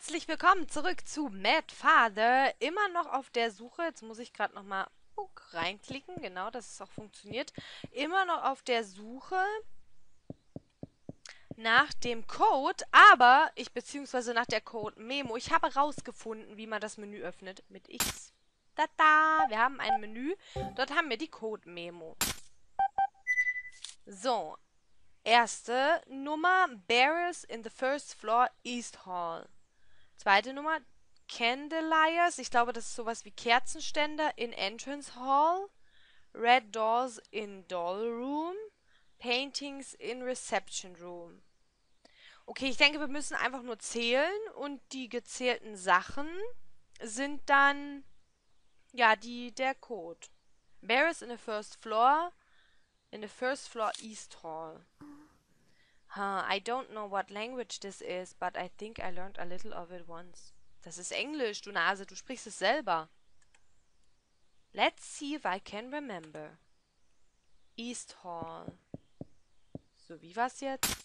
herzlich willkommen zurück zu Mad Father. Immer noch auf der Suche, jetzt muss ich gerade nochmal reinklicken, genau, dass es auch funktioniert. Immer noch auf der Suche nach dem Code, aber ich, beziehungsweise nach der Code-Memo. Ich habe rausgefunden, wie man das Menü öffnet mit X. Da da, wir haben ein Menü. Dort haben wir die Code-Memo. So, Erste Nummer, Barrels in the First Floor East Hall. Zweite Nummer, Candeliers, ich glaube, das ist sowas wie Kerzenständer in Entrance Hall. Red Doors in Doll Room. Paintings in Reception Room. Okay, ich denke, wir müssen einfach nur zählen und die gezählten Sachen sind dann, ja, die, der Code. Barrels in the First Floor, in the First Floor East Hall. Huh, I don't know what language this is, but I think I learned a little of it once. Das ist Englisch, du Nase, du sprichst es selber. Let's see if I can remember. East Hall. So, wie war's jetzt?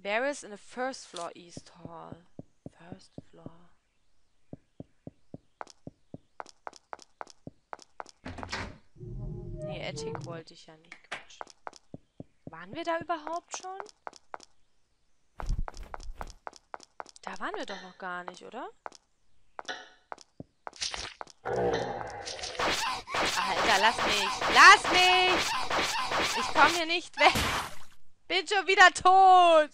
Barris in the first floor East Hall. First floor. Nee, Attic wollte ich ja nicht. Waren wir da überhaupt schon? Da waren wir doch noch gar nicht, oder? Alter, lass mich! Lass mich! Ich komme hier nicht weg! Bin schon wieder tot!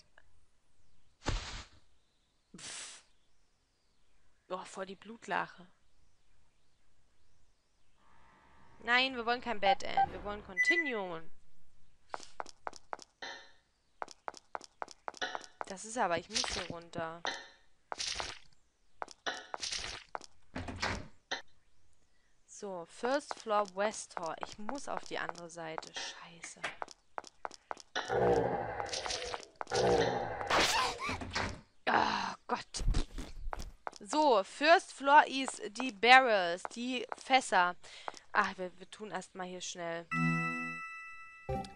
Pff. Oh, vor die Blutlache. Nein, wir wollen kein Bad End. Wir wollen Continuum. Das ist aber, ich muss hier runter. So, First Floor West Hall. Ich muss auf die andere Seite. Scheiße. Oh Gott. So, First Floor ist die Barrels, die Fässer. Ach, wir, wir tun erstmal hier schnell.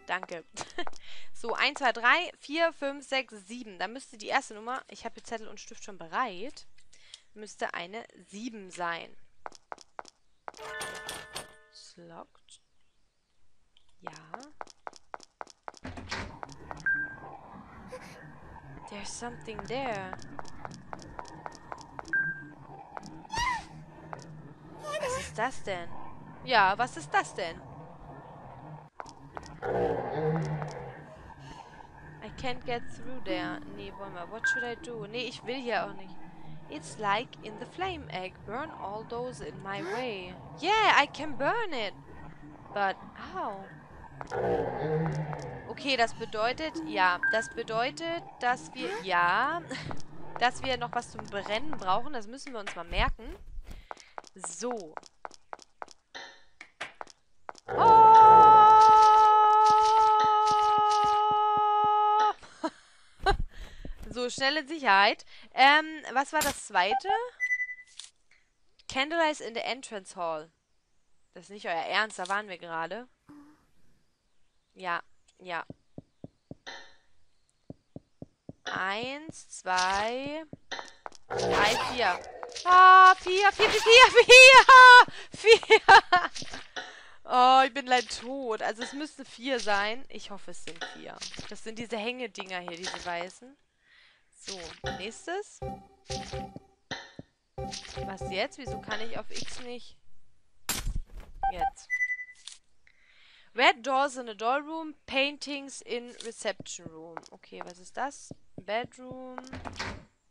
Danke. so, 1, 2, 3, 4, 5, 6, 7. Da müsste die erste Nummer, ich habe hier Zettel und Stift schon bereit, müsste eine 7 sein. Slockt. Ja. There's something there. Was ist das denn? Ja, was ist das denn? I can't get through there. Nee, wollen wir. What should I do? Nee, ich will hier auch nicht. It's like in the flame egg. Burn all those in my way. Yeah, I can burn it. But how? Okay, das bedeutet, ja, das bedeutet, dass wir, ja, dass wir noch was zum Brennen brauchen. Das müssen wir uns mal merken. So. So, schnelle Sicherheit. Ähm, was war das zweite? Candlelight in the Entrance Hall. Das ist nicht euer Ernst, da waren wir gerade. Ja, ja. Eins, zwei, drei, vier. Ah, vier, vier, vier, vier, vier, vier. Oh, ich bin leider tot. Also es müsste vier sein. Ich hoffe, es sind vier. Das sind diese Hängedinger hier, diese weißen. So, nächstes. Was jetzt? Wieso kann ich auf X nicht? Jetzt. Red Doors in a Doll Room, Paintings in Reception Room. Okay, was ist das? Bedroom.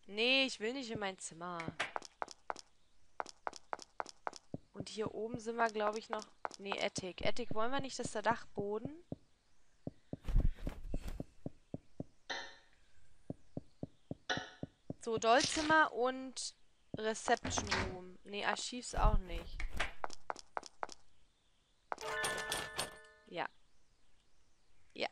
Nee, ich will nicht in mein Zimmer. Und hier oben sind wir, glaube ich, noch... Nee, Attic. Attic wollen wir nicht, das ist der Dachboden. So, Dollzimmer und Reception Room. Nee, Archivs auch nicht. Ja. Ja.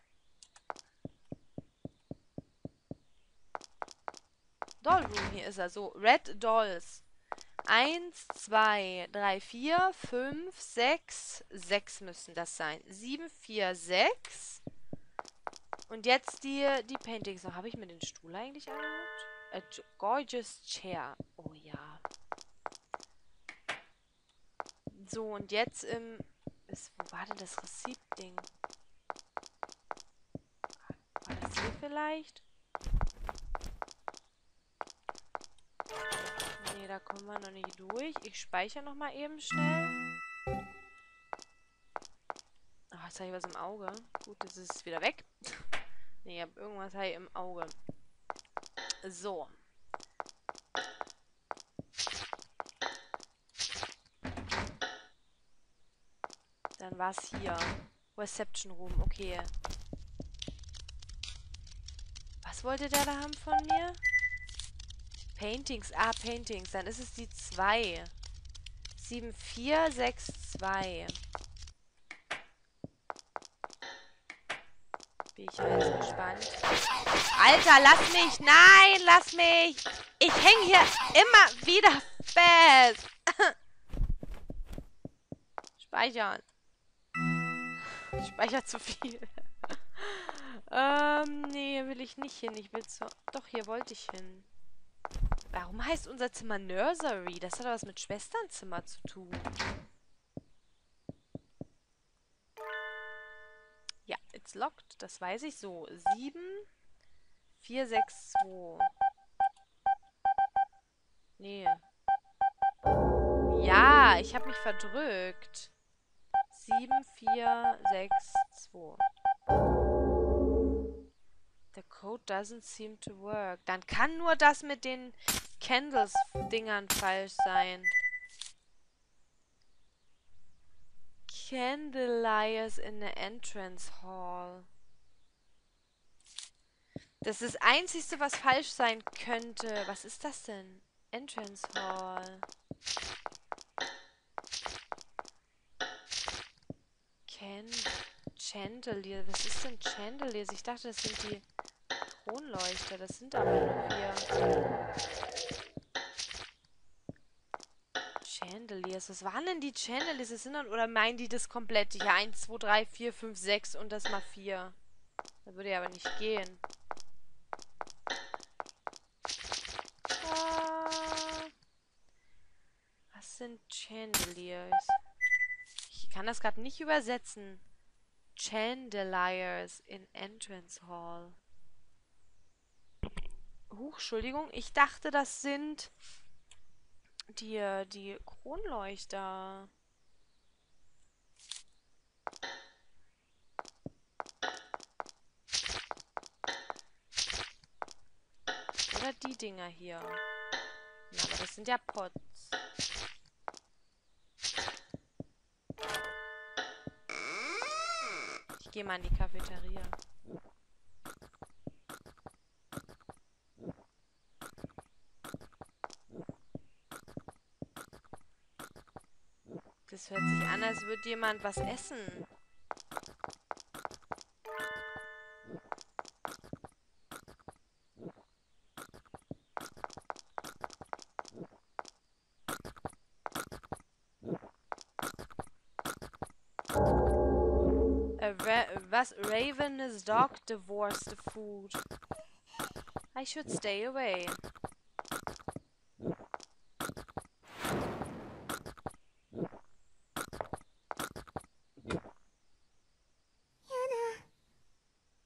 Doll Room, hier ist er. So, Red Dolls. Eins, zwei, drei, vier, fünf, sechs. Sechs müssen das sein. Sieben, vier, sechs. Und jetzt die, die Paintings noch. Habe ich mir den Stuhl eigentlich angeguckt? A gorgeous chair. Oh ja. So, und jetzt im... Ist, wo war denn das Rezept-Ding? War das hier vielleicht? Nee, da kommen wir noch nicht durch. Ich speichere noch mal eben schnell. Ach, jetzt habe ich was im Auge. Gut, das ist wieder weg. nee, ich habe irgendwas hier im Auge. So. Dann war es hier. Reception Room, okay. Was wollte der da haben von mir? Paintings. Ah, Paintings. Dann ist es die 2. 7462. Bin ich jetzt gespannt. Alter, lass mich! Nein, lass mich! Ich hänge hier immer wieder fest! Speichern. Ich speichere zu viel. ähm, nee, will ich nicht hin. Ich will zu... Doch, hier wollte ich hin. Warum heißt unser Zimmer Nursery? Das hat was mit Schwesternzimmer zu tun. Ja, it's locked. Das weiß ich so. 7, 4, 6, 2. Nee. Ja, ich habe mich verdrückt. 7, 4, 6, 2. The code doesn't seem to work. Dann kann nur das mit den Candles-Dingern falsch sein. Candeliers in the entrance hall. Das ist das Einzige, was falsch sein könnte. Was ist das denn? Entrance Hall. Can Chandelier. Was ist denn Chandeliers? Ich dachte, das sind die Kronleuchter. Das sind aber nur vier. Chandeliers. Was waren denn die Chandeliers? Das sind dann, oder meinen die das komplett? Hier 1, 2, 3, 4, 5, 6 und das mal 4. Das würde ja aber nicht gehen. Ah. Was sind Chandeliers? Ich kann das gerade nicht übersetzen. Chandeliers in Entrance Hall. Huch, Entschuldigung. Ich dachte, das sind die, die Kronleuchter. Oder die Dinger hier. Na, aber das sind ja Pots. Ich gehe mal in die Cafeteria. Das hört sich an, als würde jemand was essen. Ra was ravenous dog devours the food. I should stay away.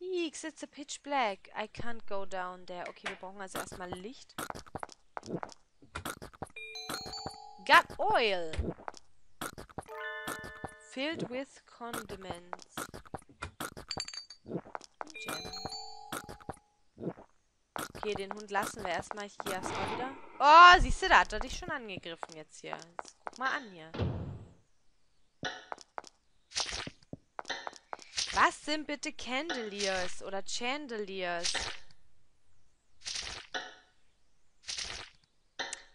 Eeks, it's a pitch black. I can't go down there. Okay, wir brauchen also erstmal Licht. Got oil. Filled with condiments. Okay, den Hund lassen wir erstmal hier erstmal wieder. Oh, siehst du, da hat er dich schon angegriffen jetzt hier. Jetzt guck mal an hier. Was sind bitte Candeliers oder Chandeliers?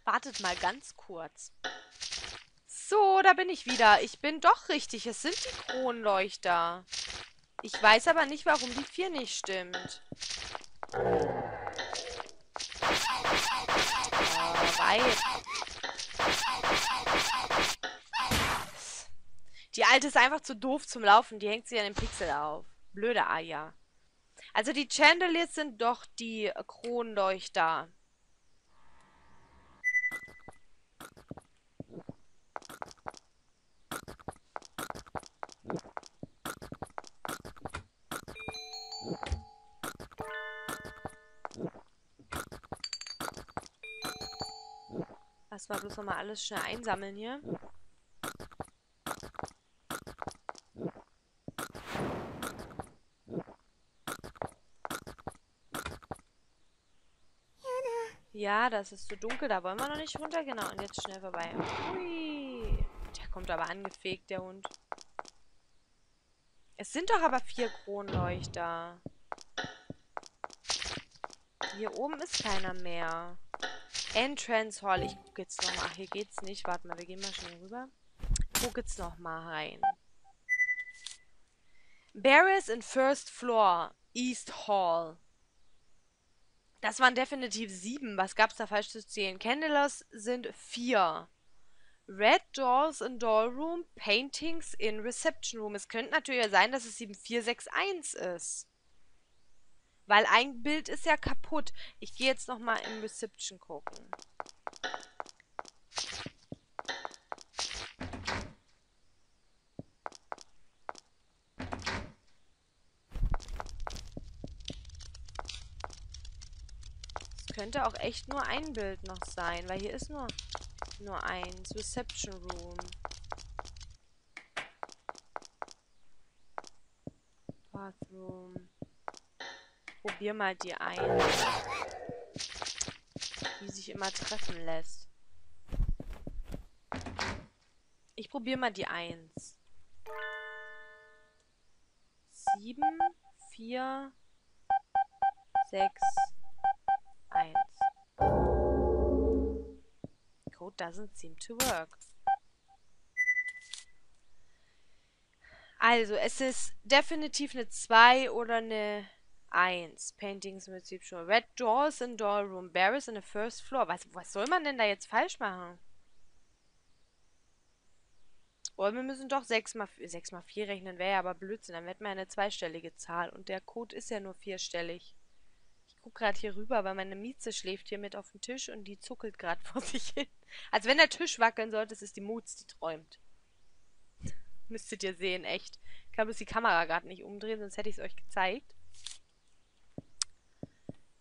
Wartet mal ganz kurz. So, da bin ich wieder. Ich bin doch richtig. Es sind die Kronleuchter. Ich weiß aber nicht, warum die 4 nicht stimmt. alte ist einfach zu doof zum Laufen. Die hängt sich an den Pixel auf. Blöde Eier. Also die Chandeliers sind doch die Kronleuchter. Lass mal bloß nochmal alles schnell einsammeln hier. Ja, das ist zu dunkel, da wollen wir noch nicht runter. Genau, und jetzt schnell vorbei. Ui. Der kommt aber angefegt, der Hund. Es sind doch aber vier Kronleuchter. Hier oben ist keiner mehr. Entrance Hall. Ich gucke jetzt nochmal. Ach, hier geht's nicht. Warte mal, wir gehen mal schnell rüber. Guck jetzt nochmal rein. Barriers in First Floor. East Hall. Das waren definitiv sieben. Was gab's da falsch zu zählen? Candlers sind vier. Red Doors in Doll Room, Paintings in Reception Room. Es könnte natürlich sein, dass es 7461 ist. Weil ein Bild ist ja kaputt. Ich gehe jetzt nochmal im Reception gucken. Könnte auch echt nur ein Bild noch sein, weil hier ist nur, nur eins. Reception Room. Bathroom. Probier mal die ein. Die sich immer treffen lässt. Ich probiere mal die 1. 7, 4, 6, doesn't seem to work. Also, es ist definitiv eine 2 oder eine 1. Paintings mit Reception. Red Doors in Doll Room. Barris in the first floor. Was, was soll man denn da jetzt falsch machen? Oder wir müssen doch 6 mal, 6 mal 4 rechnen, wäre ja aber Blödsinn. Dann hätten wir eine zweistellige Zahl. Und der Code ist ja nur vierstellig. Ich gucke gerade hier rüber, weil meine Mieze schläft hier mit auf dem Tisch und die zuckelt gerade vor sich hin. Als wenn der Tisch wackeln sollte, ist es die Moods, die träumt. Müsstet ihr sehen, echt. Ich kann bloß die Kamera gerade nicht umdrehen, sonst hätte ich es euch gezeigt.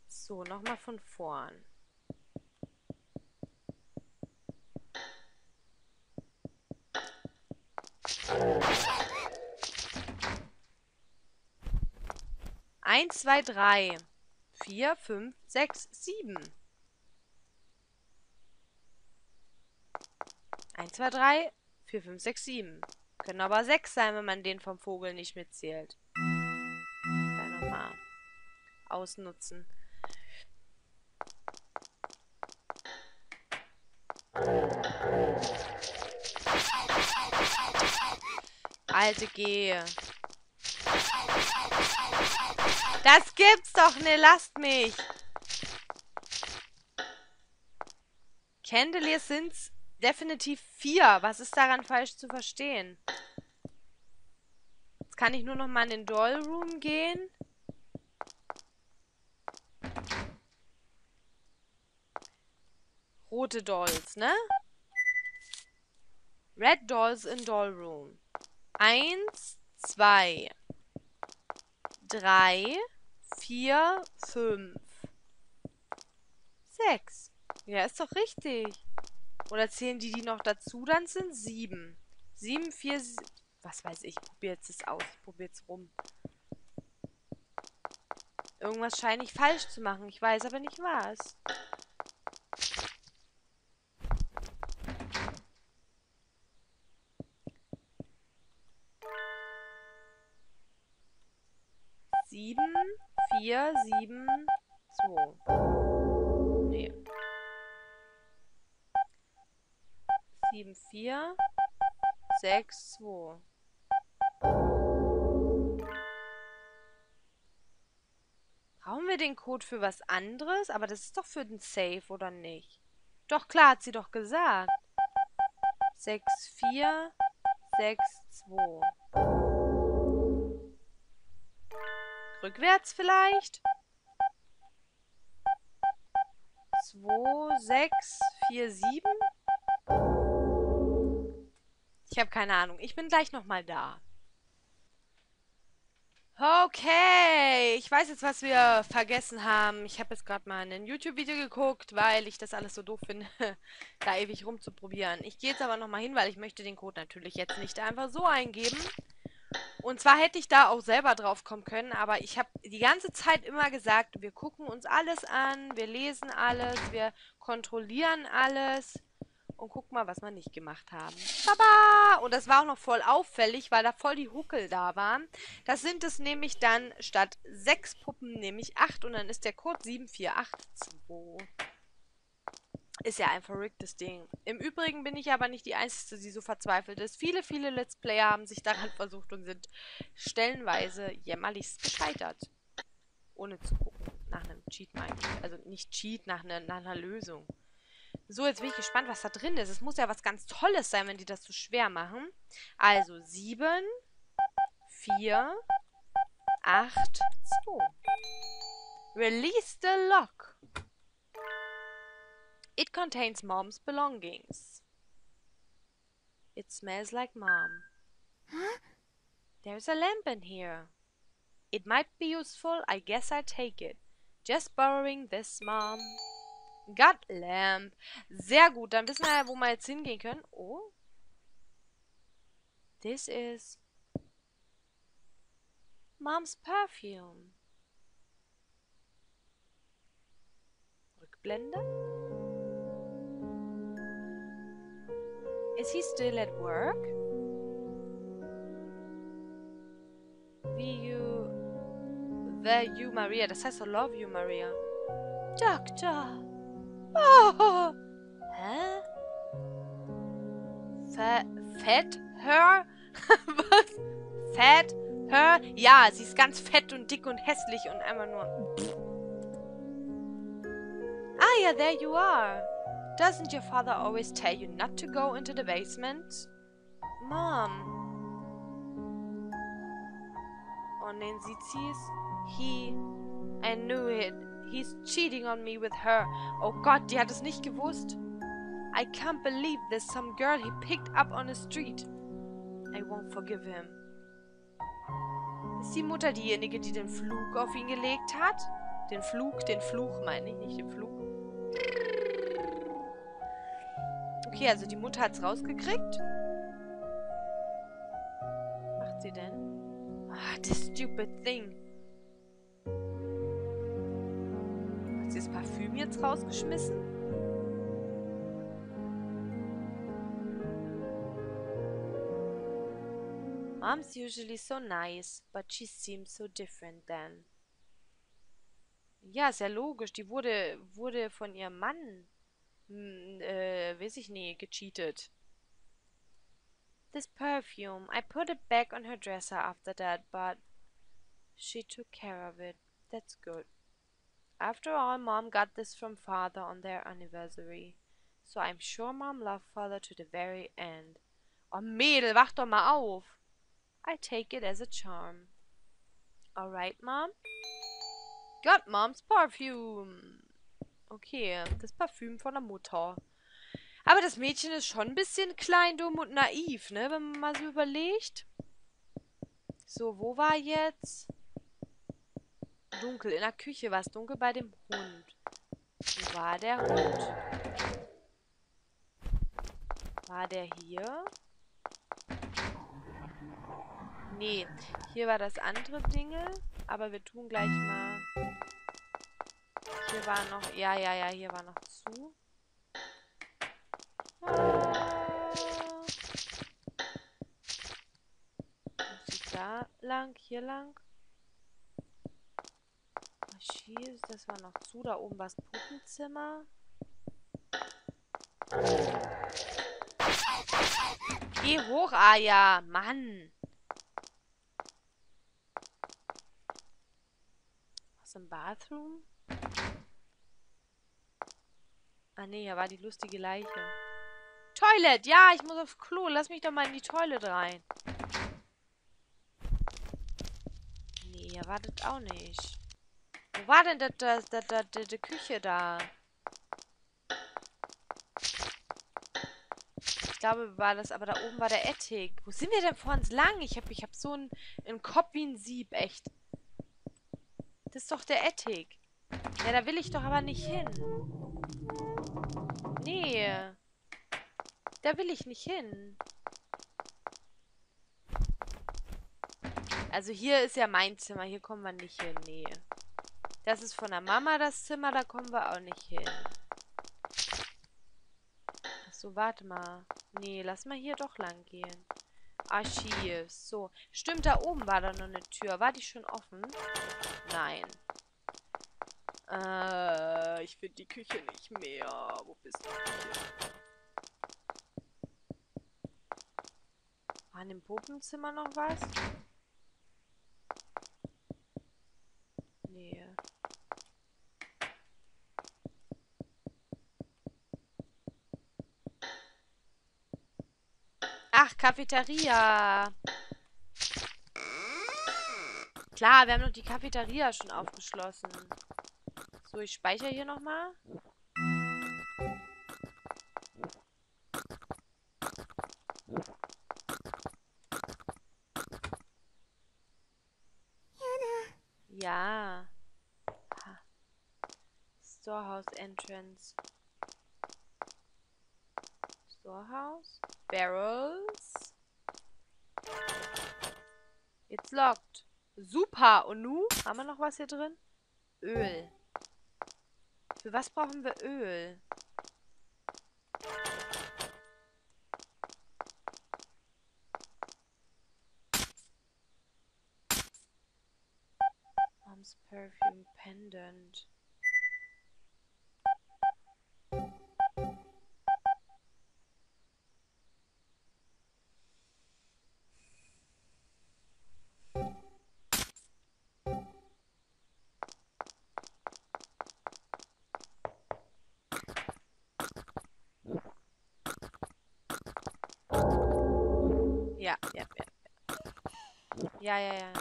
So, nochmal von vorn. Eins, zwei, drei, vier, fünf, sechs, sieben. Eins, zwei, drei, vier, fünf, sechs, sieben. Können aber sechs sein, wenn man den vom Vogel nicht mitzählt. Dann nochmal ausnutzen. Alte Gehe. Das gibt's doch nicht. Lasst mich. Candeliers sind's definitiv vier. Was ist daran falsch zu verstehen? Jetzt kann ich nur noch mal in den Doll Room gehen. Rote Dolls, ne? Red Dolls in Doll Room. Eins, zwei, drei, vier, fünf, sechs. Ja, ist doch richtig. Oder zählen die, die noch dazu dann sind? Sieben. Sieben, vier, sie was weiß ich. Probiere jetzt das aus. Ich probiere jetzt rum. Irgendwas scheine ich falsch zu machen. Ich weiß aber nicht was. Sieben, vier, sieben, zwei. Nee. Sieben, vier, sechs, zwei. Brauchen wir den Code für was anderes? Aber das ist doch für den Safe, oder nicht? Doch, klar, hat sie doch gesagt. 6, 4, 6, 2. Rückwärts vielleicht? 2, 6, 4, 7? Ich habe keine Ahnung. Ich bin gleich nochmal da. Okay, ich weiß jetzt, was wir vergessen haben. Ich habe jetzt gerade mal ein YouTube-Video geguckt, weil ich das alles so doof finde, da ewig rumzuprobieren. Ich gehe jetzt aber nochmal hin, weil ich möchte den Code natürlich jetzt nicht einfach so eingeben. Und zwar hätte ich da auch selber drauf kommen können, aber ich habe die ganze Zeit immer gesagt, wir gucken uns alles an, wir lesen alles, wir kontrollieren alles. Und guck mal, was wir nicht gemacht haben. Baba! Und das war auch noch voll auffällig, weil da voll die Huckel da waren. Das sind es nämlich dann statt sechs Puppen, nämlich acht. Und dann ist der Code 7482. Ist ja ein verrücktes Ding. Im Übrigen bin ich aber nicht die Einzige, die so verzweifelt ist. Viele, viele Let's Player haben sich daran versucht und sind stellenweise jämmerlichst gescheitert. Ohne zu gucken. Nach einem Cheat, meine ich. Also nicht Cheat, nach, ne, nach einer Lösung. So, jetzt bin ich gespannt, was da drin ist. Es muss ja was ganz Tolles sein, wenn die das so schwer machen. Also, 7, 4, 8, 2. Release the lock. It contains mom's belongings. It smells like mom. Huh? There's a lamp in here. It might be useful, I guess I'll take it. Just borrowing this, mom. Got Lamp. Sehr gut. Dann wissen wir ja, wo wir jetzt hingehen können. Oh. This is Mom's perfume. Rückblende. Is he still at work? Wie you... The you, Maria. Das heißt, I love you, Maria. Doctor. Oh. Hä? Fe fett her? Was? Fett her? Ja, sie ist ganz fett und dick und hässlich und einfach nur... Ah ja, there you are. Doesn't your father always tell you not to go into the basement? Mom. Nein, sieht sie es? He... I knew it. He's cheating on me with her. Oh Gott, die hat es nicht gewusst. I can't believe there's some girl he picked up on the street. I won't forgive him. Ist die Mutter diejenige, die den Flug auf ihn gelegt hat? Den Flug, den Fluch meine ich, nicht den Flug. Okay, also die Mutter hat's rausgekriegt. Was macht sie denn? Ah, this stupid thing. Hat sie das Parfüm jetzt rausgeschmissen? Mom's usually so nice, but she seems so different then. Ja, ja logisch. Die wurde, wurde von ihrem Mann, Hm, äh, weiß ich nie, gecheatet. This perfume, I put it back on her dresser after that, but she took care of it. That's good. After all, Mom got this from Father on their anniversary. So I'm sure Mom loved Father to the very end. Oh Mädel, wach doch mal auf. I take it as a charm. Alright, Mom? Got Mom's perfume. Okay, das Parfüm von der Mutter. Aber das Mädchen ist schon ein bisschen klein, dumm und naiv, ne? Wenn man mal so überlegt. So, wo war jetzt? Dunkel. In der Küche war es dunkel bei dem Hund. Wo war der Hund? War der hier? Nee, hier war das andere Dinge. Aber wir tun gleich mal... Hier war noch... Ja, ja, ja, hier war noch zu. Ah. Da lang, hier lang. Archiv, das war noch zu. Da oben war das Puppenzimmer. Geh hoch, Aya. Mann. Was im Bathroom? Ah ne, hier war die lustige Leiche. Toilet! Ja, ich muss aufs Klo. Lass mich doch mal in die Toilet rein. Nee, hier war das auch nicht. Wo war denn das, das, das, das, die Küche da? Ich glaube, war das, aber da oben war der Attic. Wo sind wir denn vor uns lang? Ich habe ich hab so einen, einen Kopf wie ein Sieb, echt. Das ist doch der Attic. Ja, da will ich doch aber nicht hin. Nee. Da will ich nicht hin. Also hier ist ja mein Zimmer. Hier kommen wir nicht hin. Nee. Das ist von der Mama das Zimmer. Da kommen wir auch nicht hin. Achso, warte mal. Nee, lass mal hier doch lang gehen. Archiv. So. Stimmt, da oben war da noch eine Tür. War die schon offen? Nein. Äh, ich finde die Küche nicht mehr. Wo bist du? War in dem Puppenzimmer noch was? Nee. Ach, Cafeteria. Klar, wir haben noch die Cafeteria schon aufgeschlossen. So, ich speichere hier nochmal. Ja. Storehouse Entrance. Storehouse. Barrels. It's locked. Super. Und nu? Haben wir noch was hier drin? Öl. Für was brauchen wir Öl? Mom's Perfume Pendant. Ja, ja, ja.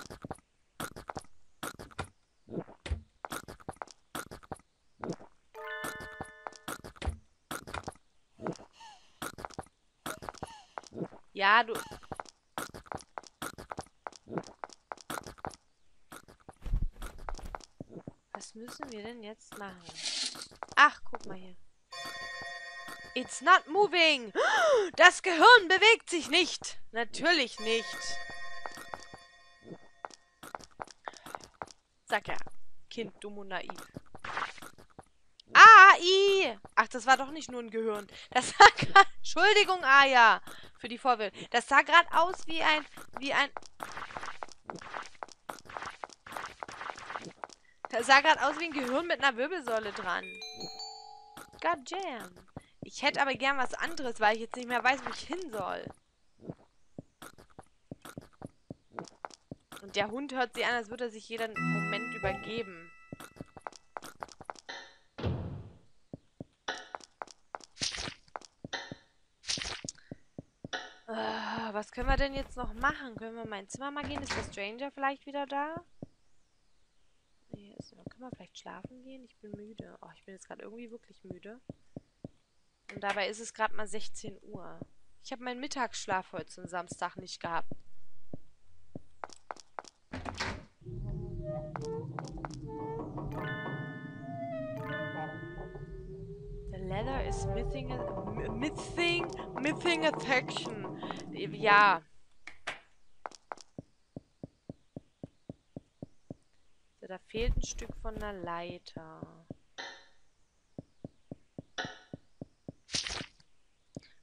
Ja, du. Was müssen wir denn jetzt machen? Ach, guck mal hier. It's not moving. Das Gehirn bewegt sich nicht. Natürlich nicht. Kind, dumm und naiv. Ah, I. Ach, das war doch nicht nur ein Gehirn. Das sah grad, Entschuldigung, Aya, für die Vorwürfe. Das sah gerade aus wie ein, wie ein... Das sah gerade aus wie ein Gehirn mit einer Wirbelsäule dran. God damn. Ich hätte aber gern was anderes, weil ich jetzt nicht mehr weiß, wo ich hin soll. Und der Hund hört sich an, als würde er sich jeden Moment übergeben. Ah, was können wir denn jetzt noch machen? Können wir in mein Zimmer mal gehen? Ist der Stranger vielleicht wieder da? Nee, ist, können wir vielleicht schlafen gehen? Ich bin müde. Oh, ich bin jetzt gerade irgendwie wirklich müde. Und dabei ist es gerade mal 16 Uhr. Ich habe meinen Mittagsschlaf heute zum Samstag nicht gehabt. Leather is missing a, missing, missing section. Ja. So, da fehlt ein Stück von der Leiter.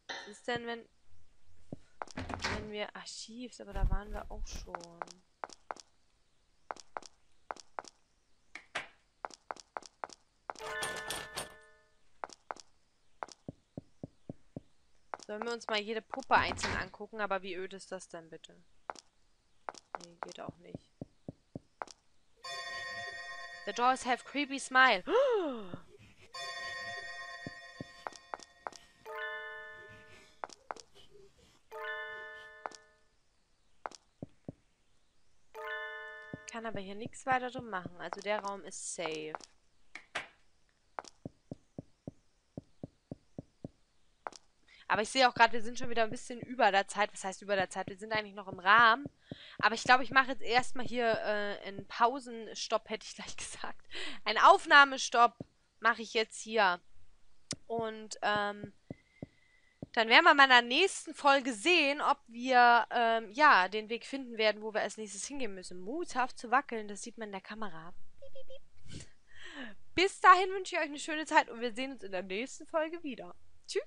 Was ist denn, wenn... Wenn wir... Archivs, aber da waren wir auch schon. Sollen wir uns mal jede Puppe einzeln angucken, aber wie öd ist das denn bitte? Nee, geht auch nicht. The dolls have creepy smile. Kann aber hier nichts weiter drum machen. Also der Raum ist safe. Aber ich sehe auch gerade, wir sind schon wieder ein bisschen über der Zeit. Was heißt über der Zeit? Wir sind eigentlich noch im Rahmen. Aber ich glaube, ich mache jetzt erstmal hier äh, einen Pausenstopp, hätte ich gleich gesagt. Ein Aufnahmestopp mache ich jetzt hier. Und ähm, dann werden wir mal in der nächsten Folge sehen, ob wir ähm, ja den Weg finden werden, wo wir als nächstes hingehen müssen. Muthaft zu wackeln, das sieht man in der Kamera. Bis dahin wünsche ich euch eine schöne Zeit und wir sehen uns in der nächsten Folge wieder. Tschüss!